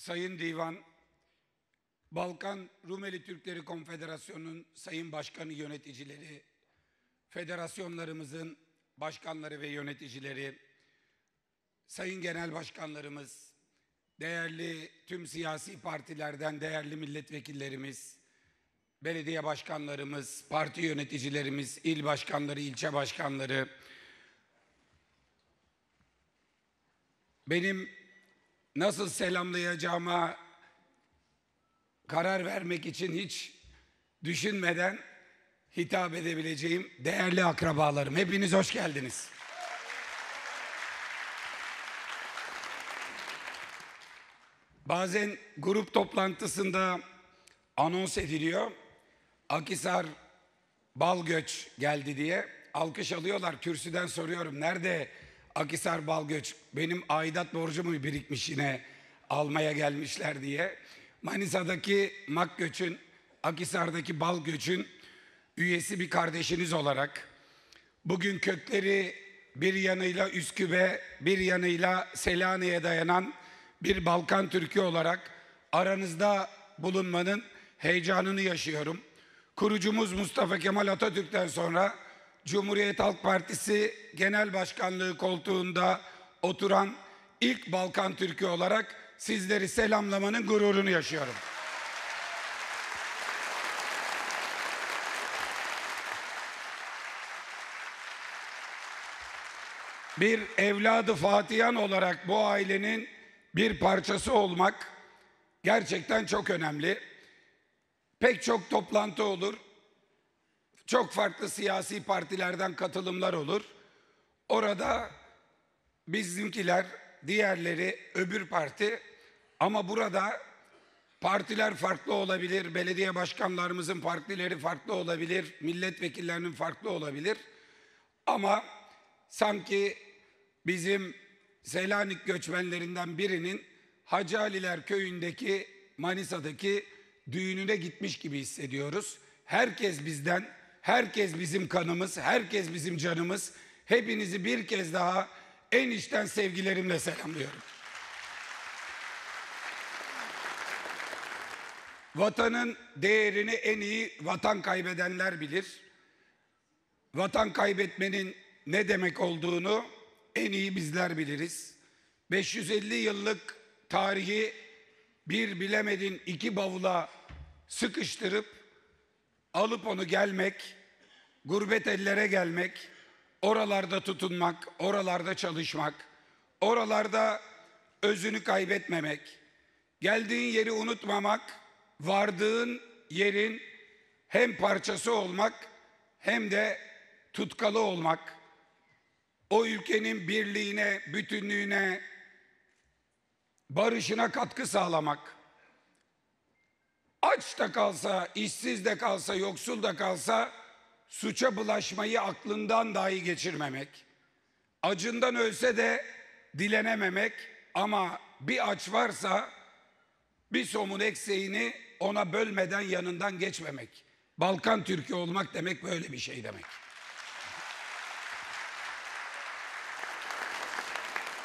Sayın Divan, Balkan Rumeli Türkleri Konfederasyonu'nun sayın başkanı yöneticileri, federasyonlarımızın başkanları ve yöneticileri, sayın genel başkanlarımız, değerli tüm siyasi partilerden değerli milletvekillerimiz, belediye başkanlarımız, parti yöneticilerimiz, il başkanları, ilçe başkanları, benim nasıl selamlayacağıma karar vermek için hiç düşünmeden hitap edebileceğim değerli akrabalarım. Hepiniz hoş geldiniz. Bazen grup toplantısında anons ediliyor. Akisar Balgöç geldi diye alkış alıyorlar. Kürsüden soruyorum nerede Akisar Balgöç benim aidat borcumu birikmiş yine almaya gelmişler diye. Manisa'daki Makgöç'ün, Akisar'daki Balgöç'ün üyesi bir kardeşiniz olarak bugün kökleri bir yanıyla Üsküp'e, bir yanıyla Selanik'e dayanan bir Balkan Türk'ü olarak aranızda bulunmanın heyecanını yaşıyorum. Kurucumuz Mustafa Kemal Atatürk'ten sonra Cumhuriyet Halk Partisi Genel Başkanlığı koltuğunda oturan ilk Balkan Türk'ü olarak sizleri selamlamanın gururunu yaşıyorum. Bir evladı Fatihan olarak bu ailenin bir parçası olmak gerçekten çok önemli. Pek çok toplantı olur. Çok farklı siyasi partilerden katılımlar olur. Orada bizimkiler, diğerleri öbür parti ama burada partiler farklı olabilir, belediye başkanlarımızın partileri farklı olabilir, milletvekillerinin farklı olabilir. Ama sanki bizim Selanik göçmenlerinden birinin Hacı Aliler köyündeki Manisa'daki düğününe gitmiş gibi hissediyoruz. Herkes bizden, herkes bizim kanımız, herkes bizim canımız. Hepinizi bir kez daha en içten sevgilerimle selamlıyorum. Vatanın değerini en iyi vatan kaybedenler bilir. Vatan kaybetmenin ne demek olduğunu en iyi bizler biliriz. 550 yıllık tarihi bir bilemedin iki bavula sıkıştırıp alıp onu gelmek, gurbet ellere gelmek, oralarda tutunmak, oralarda çalışmak, oralarda özünü kaybetmemek, geldiğin yeri unutmamak, vardığın yerin hem parçası olmak hem de tutkalı olmak, o ülkenin birliğine, bütünlüğüne, barışına katkı sağlamak. Aç da kalsa, işsiz de kalsa, yoksul da kalsa suça bulaşmayı aklından dahi geçirmemek. Acından ölse de dilenememek ama bir aç varsa bir somun ekseğini ona bölmeden yanından geçmemek. Balkan Türk'ü olmak demek böyle bir şey demek.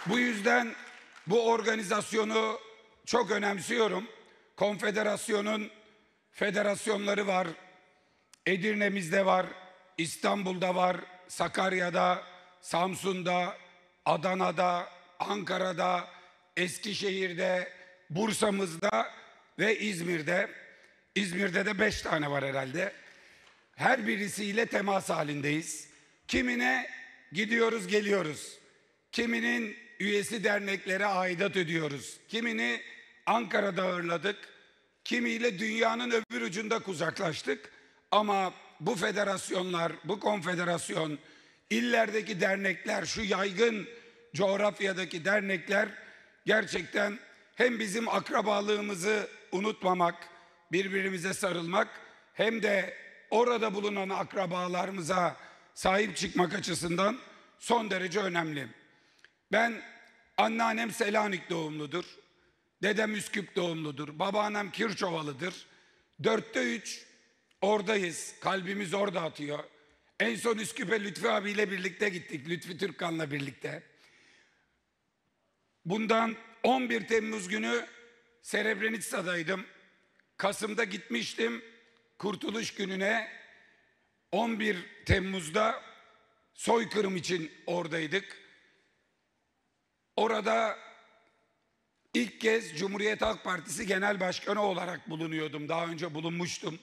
Bu yüzden bu organizasyonu çok önemsiyorum. Konfederasyonun federasyonları var. Edirne'mizde var, İstanbul'da var, Sakarya'da, Samsun'da, Adana'da, Ankara'da, Eskişehir'de, Bursa'mızda ve İzmir'de. İzmir'de de beş tane var herhalde. Her birisiyle temas halindeyiz. Kimine gidiyoruz geliyoruz. Kiminin üyesi derneklere aidat ödüyoruz. Kimini Ankara'da ağırladık. Kimiyle dünyanın öbür ucunda kuzaklaştık. Ama bu federasyonlar, bu konfederasyon, illerdeki dernekler, şu yaygın coğrafyadaki dernekler gerçekten hem bizim akrabalığımızı unutmamak, birbirimize sarılmak hem de orada bulunan akrabalarımıza sahip çıkmak açısından son derece önemli. Ben anneannem Selanik doğumludur. Dedem Üsküp doğumludur. Babaannem Kirçovalıdır. Dörtte üç oradayız. Kalbimiz orada atıyor. En son Üsküp'e Lütfi abiyle birlikte gittik. Lütfi Türkkan'la birlikte. Bundan 11 Temmuz günü Srebrenica'daydım. Kasım'da gitmiştim Kurtuluş Günü'ne. 11 Temmuz'da soykırım için oradaydık. Orada ilk kez Cumhuriyet Halk Partisi Genel Başkanı olarak bulunuyordum. Daha önce bulunmuştum.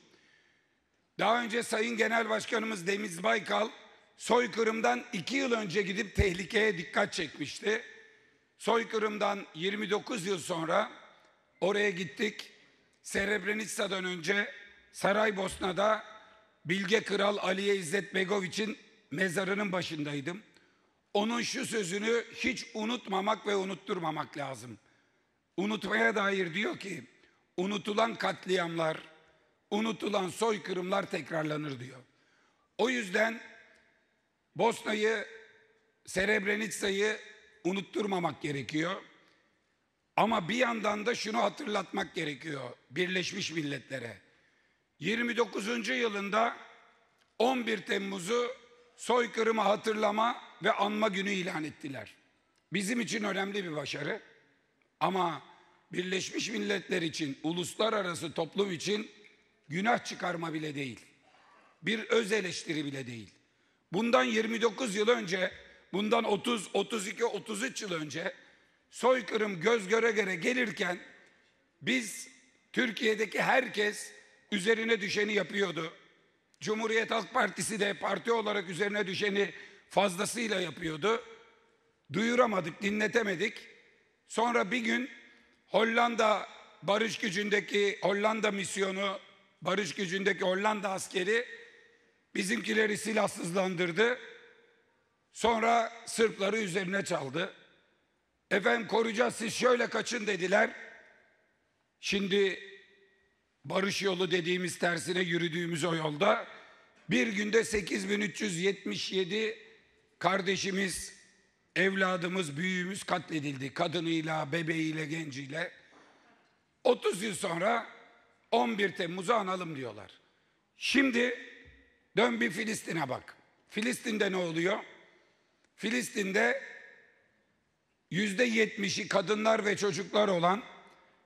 Daha önce Sayın Genel Başkanımız Deniz Baykal soykırımdan iki yıl önce gidip tehlikeye dikkat çekmişti. Soykırımdan 29 yıl sonra oraya gittik. Srebrenica'dan önce Saraybosna'da Bilge Kral Aliye İzzet Begoviç'in mezarının başındaydım. Onun şu sözünü hiç unutmamak ve unutturmamak lazım. Unutmaya dair diyor ki, unutulan katliamlar, unutulan soykırımlar tekrarlanır diyor. O yüzden Bosna'yı, Srebrenica'yı unutturmamak gerekiyor. Ama bir yandan da şunu hatırlatmak gerekiyor Birleşmiş Milletler'e. 29. yılında 11 Temmuz'u soykırımı hatırlama ve anma günü ilan ettiler. Bizim için önemli bir başarı ama Birleşmiş Milletler için, uluslararası toplum için günah çıkarma bile değil. Bir öz eleştiri bile değil. Bundan 29 yıl önce, bundan 30, 32, 33 yıl önce soykırım göz göre göre gelirken biz Türkiye'deki herkes üzerine düşeni yapıyordu. Cumhuriyet Halk Partisi de parti olarak üzerine düşeni fazlasıyla yapıyordu. Duyuramadık, dinletemedik. Sonra bir gün Hollanda barış gücündeki Hollanda misyonu, barış gücündeki Hollanda askeri bizimkileri silahsızlandırdı. Sonra Sırpları üzerine çaldı. Efendim koruyacağız siz şöyle kaçın dediler. Şimdi barış yolu dediğimiz tersine yürüdüğümüz o yolda bir günde 8377 kardeşimiz, evladımız, büyüğümüz katledildi. Kadınıyla, bebeğiyle, genciyle. 30 yıl sonra 11 Temmuz'u analım diyorlar. Şimdi dön bir Filistin'e bak. Filistin'de ne oluyor? Filistin'de yüzde yetmişi kadınlar ve çocuklar olan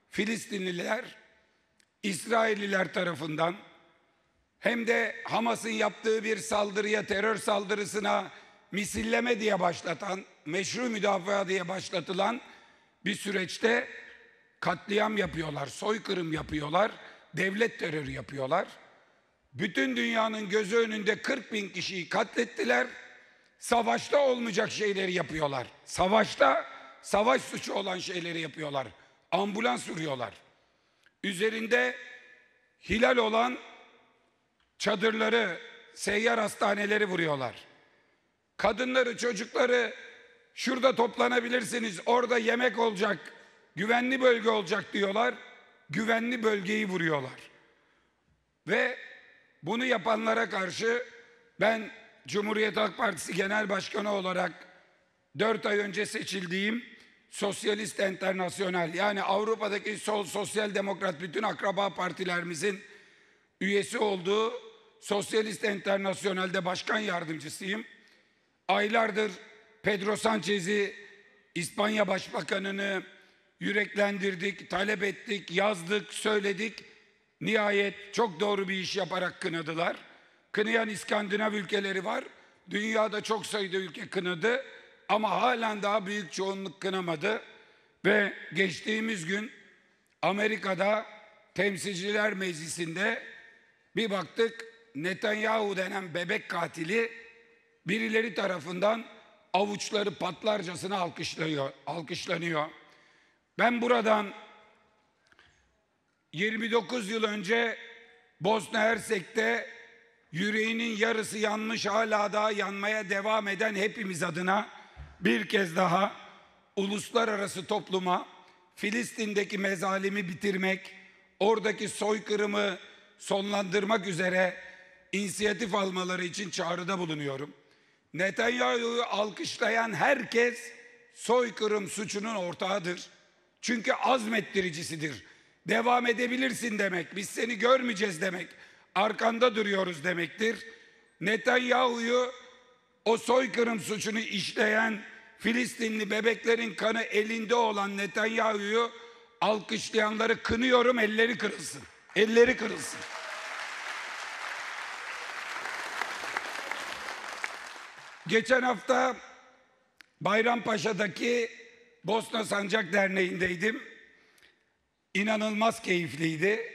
Filistinliler İsrailliler tarafından hem de Hamas'ın yaptığı bir saldırıya, terör saldırısına misilleme diye başlatan, meşru müdafaa diye başlatılan bir süreçte katliam yapıyorlar, soykırım yapıyorlar, devlet terörü yapıyorlar. Bütün dünyanın gözü önünde 40 bin kişiyi katlettiler. Savaşta olmayacak şeyleri yapıyorlar. Savaşta savaş suçu olan şeyleri yapıyorlar. Ambulans vuruyorlar. Üzerinde hilal olan çadırları, seyyar hastaneleri vuruyorlar. Kadınları, çocukları şurada toplanabilirsiniz, orada yemek olacak, güvenli bölge olacak diyorlar. Güvenli bölgeyi vuruyorlar. Ve bunu yapanlara karşı ben Cumhuriyet Halk Partisi Genel Başkanı olarak dört ay önce seçildiğim Sosyalist Enternasyonel yani Avrupa'daki sol sosyal demokrat bütün akraba partilerimizin üyesi olduğu Sosyalist Enternasyonel'de başkan yardımcısıyım. Aylardır Pedro Sanchez'i İspanya Başbakanını yüreklendirdik, talep ettik, yazdık, söyledik. Nihayet çok doğru bir iş yaparak kınadılar. Kınayan İskandinav ülkeleri var. Dünyada çok sayıda ülke kınadı ama halen daha büyük çoğunluk kınamadı. Ve geçtiğimiz gün Amerika'da Temsilciler Meclisi'nde bir baktık Netanyahu denen bebek katili birileri tarafından avuçları patlarcasına alkışlıyor, alkışlanıyor. Ben buradan 29 yıl önce Bosna Hersek'te yüreğinin yarısı yanmış hala daha yanmaya devam eden hepimiz adına bir kez daha uluslararası topluma Filistin'deki mezalimi bitirmek, oradaki soykırımı sonlandırmak üzere inisiyatif almaları için çağrıda bulunuyorum. Netanyahu'yu alkışlayan herkes soykırım suçunun ortağıdır. Çünkü azmettiricisidir. Devam edebilirsin demek, biz seni görmeyeceğiz demek, arkanda duruyoruz demektir. Netanyahu'yu o soykırım suçunu işleyen Filistinli bebeklerin kanı elinde olan Netanyahu'yu Alkışlayanları kınıyorum elleri kırılsın. Elleri kırılsın. Geçen hafta Bayrampaşa'daki Bosna Sancak Derneği'ndeydim. İnanılmaz keyifliydi.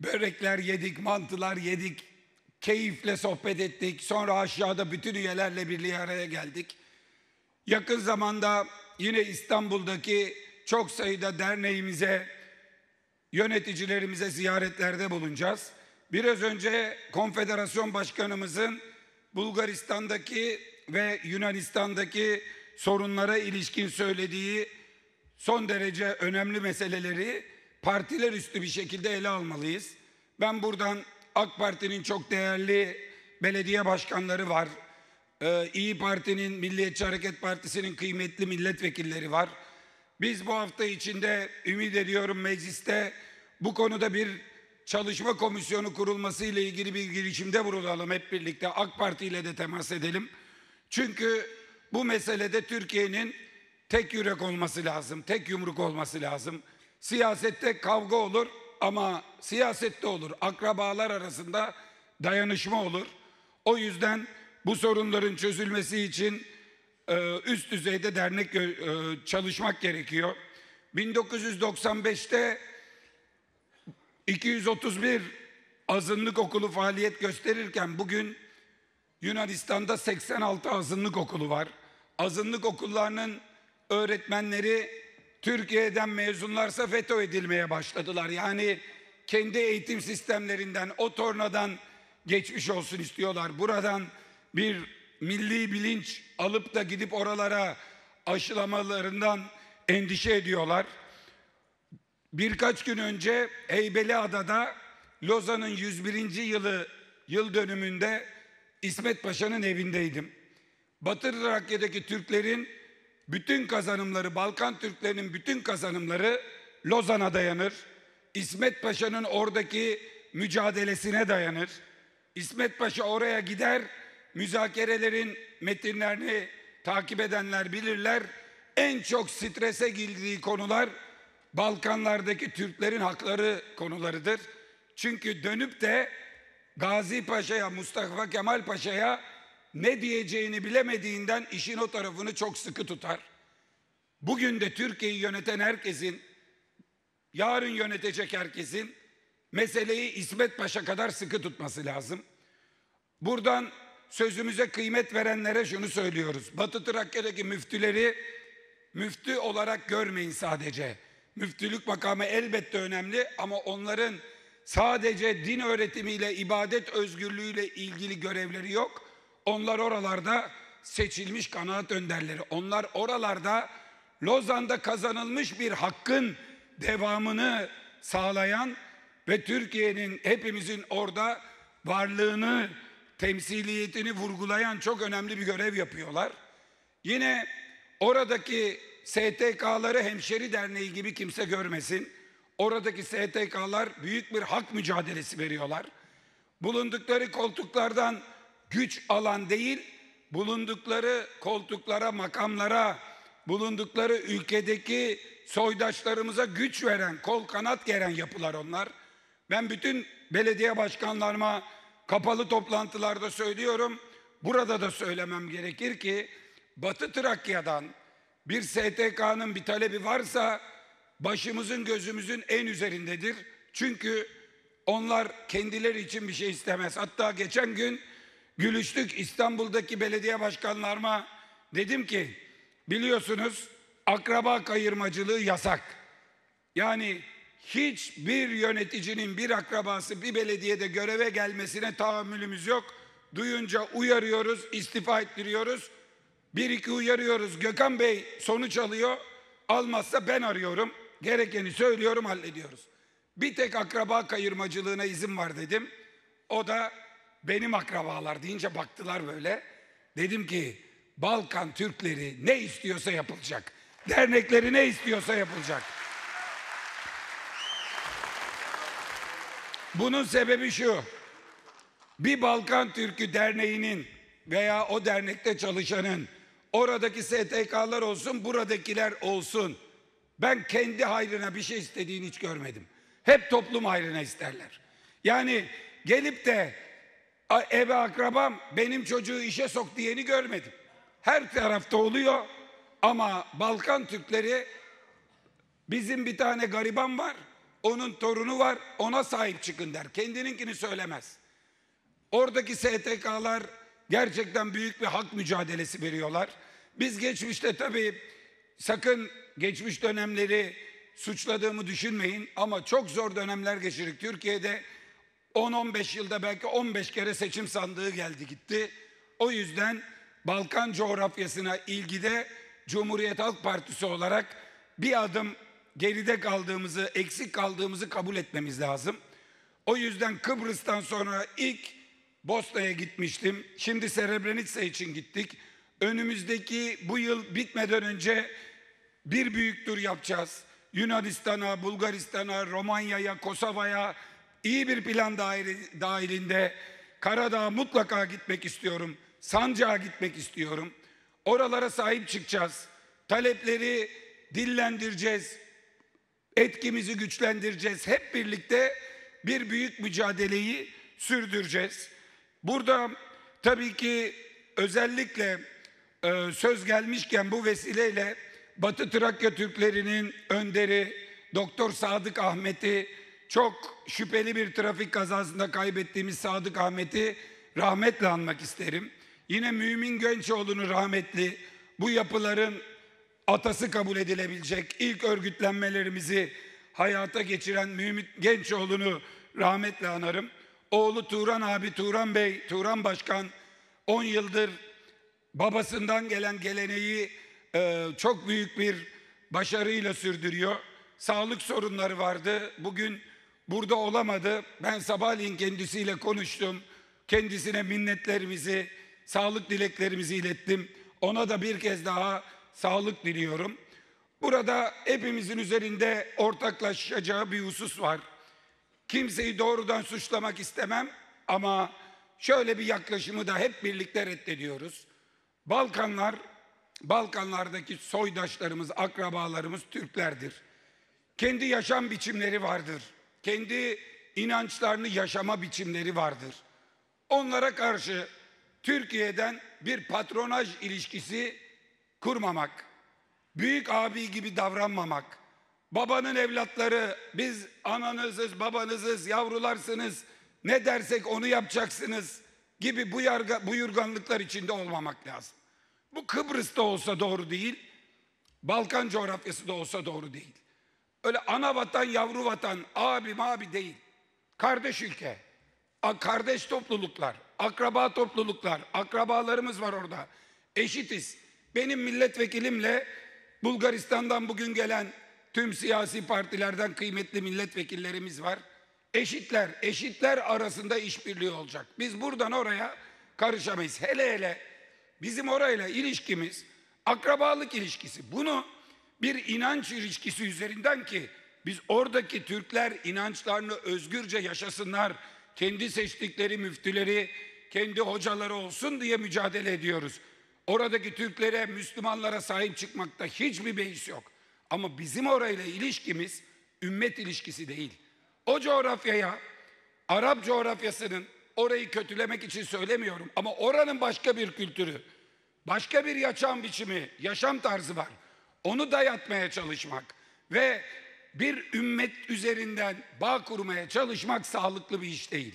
Börekler yedik, mantılar yedik. Keyifle sohbet ettik. Sonra aşağıda bütün üyelerle birliğe araya geldik. Yakın zamanda yine İstanbul'daki çok sayıda derneğimize, yöneticilerimize ziyaretlerde bulunacağız. Biraz önce konfederasyon başkanımızın Bulgaristan'daki ve Yunanistan'daki sorunlara ilişkin söylediği son derece önemli meseleleri partiler üstü bir şekilde ele almalıyız. Ben buradan AK Parti'nin çok değerli belediye başkanları var. Ee, İyi Parti'nin, Milliyetçi Hareket Partisi'nin kıymetli milletvekilleri var. Biz bu hafta içinde ümit ediyorum mecliste bu konuda bir çalışma komisyonu kurulması ile ilgili bir girişimde bulunalım hep birlikte. AK Parti ile de temas edelim. Çünkü bu meselede Türkiye'nin tek yürek olması lazım, tek yumruk olması lazım. Siyasette kavga olur ama siyasette olur. Akrabalar arasında dayanışma olur. O yüzden bu sorunların çözülmesi için e, üst düzeyde dernek e, çalışmak gerekiyor. 1995'te 231 azınlık okulu faaliyet gösterirken bugün Yunanistan'da 86 azınlık okulu var. Azınlık okullarının öğretmenleri Türkiye'den mezunlarsa veto edilmeye başladılar. Yani kendi eğitim sistemlerinden o tornadan geçmiş olsun istiyorlar. Buradan bir milli bilinç alıp da gidip oralara aşılamalarından endişe ediyorlar. Birkaç gün önce Heybeliada'da Lozan'ın 101. yılı yıl dönümünde İsmet Paşa'nın evindeydim. Batı Trakya'daki Türklerin bütün kazanımları, Balkan Türklerinin bütün kazanımları Lozan'a dayanır. İsmet Paşa'nın oradaki mücadelesine dayanır. İsmet Paşa oraya gider, müzakerelerin metinlerini takip edenler bilirler. En çok strese girdiği konular Balkanlardaki Türklerin hakları konularıdır. Çünkü dönüp de Gazi Paşa'ya, Mustafa Kemal Paşa'ya ne diyeceğini bilemediğinden işin o tarafını çok sıkı tutar. Bugün de Türkiye'yi yöneten herkesin, yarın yönetecek herkesin meseleyi İsmet Paşa kadar sıkı tutması lazım. Buradan sözümüze kıymet verenlere şunu söylüyoruz. Batı Trakya'daki müftüleri müftü olarak görmeyin sadece. Müftülük makamı elbette önemli ama onların sadece din öğretimiyle, ibadet özgürlüğüyle ilgili görevleri yok. Onlar oralarda seçilmiş kanaat önderleri. Onlar oralarda Lozan'da kazanılmış bir hakkın devamını sağlayan ve Türkiye'nin hepimizin orada varlığını, temsiliyetini vurgulayan çok önemli bir görev yapıyorlar. Yine oradaki STK'ları hemşeri derneği gibi kimse görmesin. Oradaki STK'lar büyük bir hak mücadelesi veriyorlar. Bulundukları koltuklardan güç alan değil, bulundukları koltuklara, makamlara, bulundukları ülkedeki soydaşlarımıza güç veren, kol kanat geren yapılar onlar. Ben bütün belediye başkanlarıma kapalı toplantılarda söylüyorum. Burada da söylemem gerekir ki Batı Trakya'dan bir STK'nın bir talebi varsa başımızın gözümüzün en üzerindedir. Çünkü onlar kendileri için bir şey istemez. Hatta geçen gün gülüştük İstanbul'daki belediye başkanlarıma dedim ki biliyorsunuz akraba kayırmacılığı yasak. Yani hiçbir yöneticinin bir akrabası bir belediyede göreve gelmesine tahammülümüz yok. Duyunca uyarıyoruz, istifa ettiriyoruz. Bir iki uyarıyoruz. Gökhan Bey sonuç alıyor. Almazsa ben arıyorum. Gerekeni söylüyorum, hallediyoruz. Bir tek akraba kayırmacılığına izin var dedim. O da benim akrabalar deyince baktılar böyle. Dedim ki Balkan Türkleri ne istiyorsa yapılacak. Dernekleri ne istiyorsa yapılacak. Bunun sebebi şu. Bir Balkan Türkü derneğinin veya o dernekte çalışanın oradaki STK'lar olsun, buradakiler olsun. Ben kendi hayrına bir şey istediğini hiç görmedim. Hep toplum hayrına isterler. Yani gelip de eve akrabam benim çocuğu işe sok diyeni görmedim. Her tarafta oluyor ama Balkan Türkleri bizim bir tane gariban var. Onun torunu var ona sahip çıkın der. Kendininkini söylemez. Oradaki STK'lar gerçekten büyük bir hak mücadelesi veriyorlar. Biz geçmişte tabii sakın geçmiş dönemleri suçladığımı düşünmeyin ama çok zor dönemler geçirdik. Türkiye'de 10-15 yılda belki 15 kere seçim sandığı geldi gitti. O yüzden Balkan coğrafyasına ilgide Cumhuriyet Halk Partisi olarak bir adım geride kaldığımızı, eksik kaldığımızı kabul etmemiz lazım. O yüzden Kıbrıs'tan sonra ilk Bosna'ya gitmiştim. Şimdi Srebrenica için gittik. Önümüzdeki bu yıl bitmeden önce bir büyük tur yapacağız. Yunanistan'a, Bulgaristan'a, Romanya'ya, Kosova'ya iyi bir plan dahilinde Karadağ'a mutlaka gitmek istiyorum. Sancak'a gitmek istiyorum. Oralara sahip çıkacağız. Talepleri dillendireceğiz. Etkimizi güçlendireceğiz. Hep birlikte bir büyük mücadeleyi sürdüreceğiz. Burada tabii ki özellikle söz gelmişken bu vesileyle Batı Trakya Türklerinin önderi Doktor Sadık Ahmet'i çok şüpheli bir trafik kazasında kaybettiğimiz Sadık Ahmet'i rahmetle anmak isterim. Yine Mümin Gençoğlu'nu rahmetli bu yapıların atası kabul edilebilecek ilk örgütlenmelerimizi hayata geçiren Mümin Gençoğlu'nu rahmetle anarım. Oğlu Turan abi, Turan Bey, Turan Başkan 10 yıldır babasından gelen geleneği e, çok büyük bir başarıyla sürdürüyor. Sağlık sorunları vardı. Bugün burada olamadı. Ben sabahleyin kendisiyle konuştum. Kendisine minnetlerimizi, sağlık dileklerimizi ilettim. Ona da bir kez daha sağlık diliyorum. Burada hepimizin üzerinde ortaklaşacağı bir husus var. Kimseyi doğrudan suçlamak istemem ama şöyle bir yaklaşımı da hep birlikte reddediyoruz. Balkanlar, Balkanlardaki soydaşlarımız, akrabalarımız Türklerdir. Kendi yaşam biçimleri vardır. Kendi inançlarını yaşama biçimleri vardır. Onlara karşı Türkiye'den bir patronaj ilişkisi kurmamak, büyük abi gibi davranmamak, babanın evlatları biz ananızız, babanızız, yavrularsınız, ne dersek onu yapacaksınız gibi bu yarga, buyurganlıklar içinde olmamak lazım. Bu Kıbrıs'ta olsa doğru değil, Balkan coğrafyası da olsa doğru değil. Öyle ana vatan, yavru vatan, abi abi değil. Kardeş ülke, kardeş topluluklar, akraba topluluklar, akrabalarımız var orada. Eşitiz. Benim milletvekilimle Bulgaristan'dan bugün gelen tüm siyasi partilerden kıymetli milletvekillerimiz var. Eşitler, eşitler arasında işbirliği olacak. Biz buradan oraya karışamayız. Hele hele bizim orayla ilişkimiz akrabalık ilişkisi. Bunu bir inanç ilişkisi üzerinden ki biz oradaki Türkler inançlarını özgürce yaşasınlar. Kendi seçtikleri müftüleri, kendi hocaları olsun diye mücadele ediyoruz. Oradaki Türklere, Müslümanlara sahip çıkmakta hiçbir beis yok. Ama bizim orayla ilişkimiz ümmet ilişkisi değil. O coğrafyaya, Arap coğrafyasının orayı kötülemek için söylemiyorum ama oranın başka bir kültürü, başka bir yaşam biçimi, yaşam tarzı var. Onu dayatmaya çalışmak ve bir ümmet üzerinden bağ kurmaya çalışmak sağlıklı bir iş değil.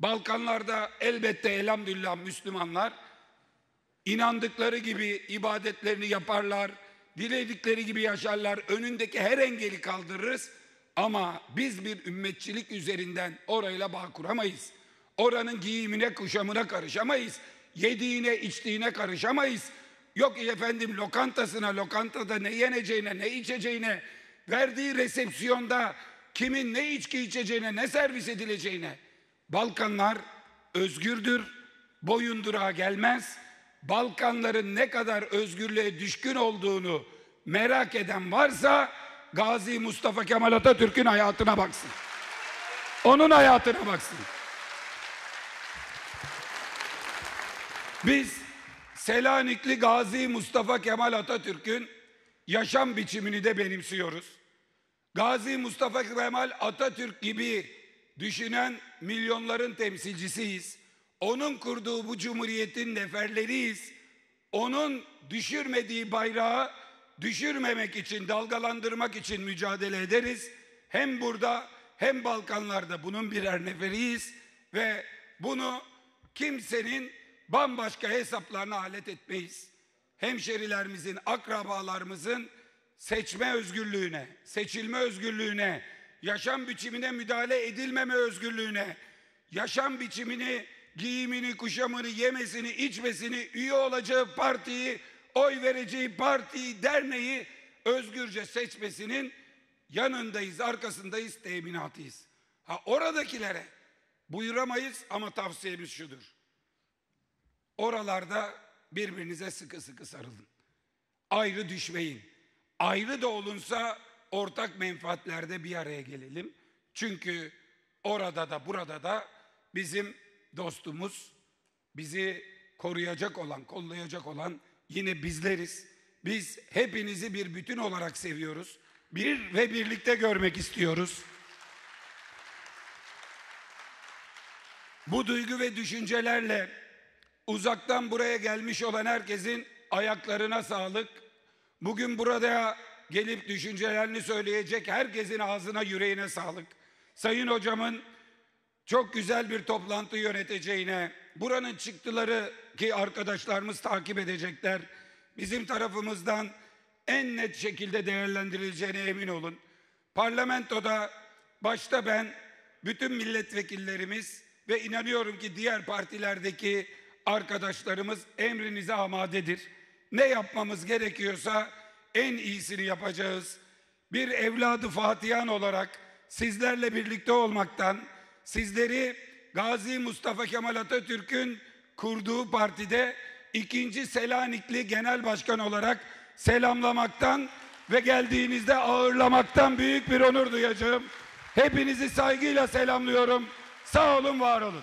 Balkanlarda elbette elhamdülillah Müslümanlar inandıkları gibi ibadetlerini yaparlar, diledikleri gibi yaşarlar, önündeki her engeli kaldırırız. Ama biz bir ümmetçilik üzerinden orayla bağ kuramayız. Oranın giyimine, kuşamına karışamayız. Yediğine, içtiğine karışamayız. Yok efendim lokantasına, lokantada ne yeneceğine, ne içeceğine, verdiği resepsiyonda kimin ne içki içeceğine, ne servis edileceğine. Balkanlar özgürdür, boyundurağa gelmez. Balkanların ne kadar özgürlüğe düşkün olduğunu merak eden varsa Gazi Mustafa Kemal Atatürk'ün hayatına baksın. Onun hayatına baksın. Biz Selanikli Gazi Mustafa Kemal Atatürk'ün yaşam biçimini de benimsiyoruz. Gazi Mustafa Kemal Atatürk gibi düşünen milyonların temsilcisiyiz. Onun kurduğu bu cumhuriyetin neferleriyiz. Onun düşürmediği bayrağı düşürmemek için, dalgalandırmak için mücadele ederiz. Hem burada hem Balkanlarda bunun birer neferiyiz ve bunu kimsenin bambaşka hesaplarına alet etmeyiz. Hemşerilerimizin, akrabalarımızın seçme özgürlüğüne, seçilme özgürlüğüne, yaşam biçimine müdahale edilmeme özgürlüğüne, yaşam biçimini, giyimini, kuşamını, yemesini, içmesini, üye olacağı partiyi, oy vereceği partiyi, derneği özgürce seçmesinin yanındayız, arkasındayız, teminatıyız. Ha oradakilere buyuramayız ama tavsiyemiz şudur. Oralarda birbirinize sıkı sıkı sarılın. Ayrı düşmeyin. Ayrı da olunsa ortak menfaatlerde bir araya gelelim. Çünkü orada da burada da bizim dostumuz, bizi koruyacak olan, kollayacak olan yine bizleriz. Biz hepinizi bir bütün olarak seviyoruz. Bir ve birlikte görmek istiyoruz. Bu duygu ve düşüncelerle uzaktan buraya gelmiş olan herkesin ayaklarına sağlık. Bugün burada gelip düşüncelerini söyleyecek herkesin ağzına yüreğine sağlık. Sayın hocamın çok güzel bir toplantı yöneteceğine, buranın çıktıları ki arkadaşlarımız takip edecekler, bizim tarafımızdan en net şekilde değerlendirileceğine emin olun. Parlamentoda başta ben, bütün milletvekillerimiz ve inanıyorum ki diğer partilerdeki arkadaşlarımız emrinize amadedir. Ne yapmamız gerekiyorsa en iyisini yapacağız. Bir evladı Fatihan olarak sizlerle birlikte olmaktan, sizleri Gazi Mustafa Kemal Atatürk'ün kurduğu partide ikinci Selanikli Genel Başkan olarak selamlamaktan ve geldiğinizde ağırlamaktan büyük bir onur duyacağım. Hepinizi saygıyla selamlıyorum. Sağ olun, var olun.